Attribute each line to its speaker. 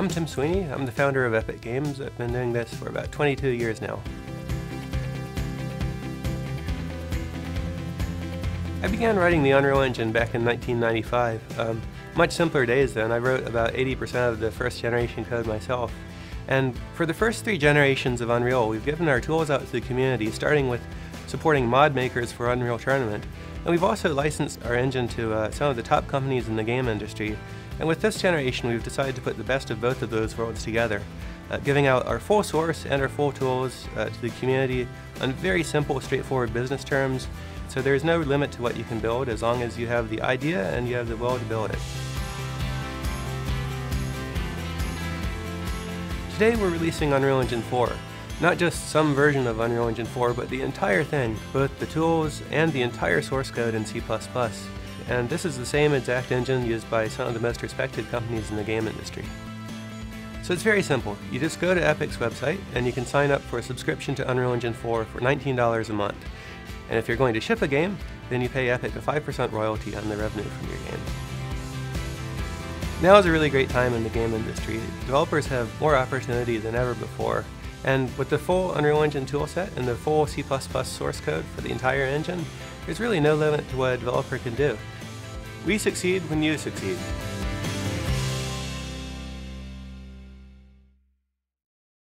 Speaker 1: I'm Tim Sweeney. I'm the founder of Epic Games. I've been doing this for about 22 years now. I began writing the Unreal Engine back in 1995. Um, much simpler days then. I wrote about 80% of the first generation code myself. And for the first three generations of Unreal, we've given our tools out to the community, starting with supporting mod makers for Unreal Tournament. And we've also licensed our engine to uh, some of the top companies in the game industry. And with this generation, we've decided to put the best of both of those worlds together, uh, giving out our full source and our full tools uh, to the community on very simple, straightforward business terms. So there's no limit to what you can build as long as you have the idea and you have the will to build it. Today we're releasing Unreal Engine 4. Not just some version of Unreal Engine 4, but the entire thing, both the tools and the entire source code in C++. And this is the same exact engine used by some of the most respected companies in the game industry. So it's very simple. You just go to Epic's website and you can sign up for a subscription to Unreal Engine 4 for $19 a month. And if you're going to ship a game, then you pay Epic a 5% royalty on the revenue from your game. Now is a really great time in the game industry. Developers have more opportunity than ever before. And with the full Unreal Engine toolset and the full C++ source code for the entire engine, there's really no limit to what a developer can do. We succeed when you succeed.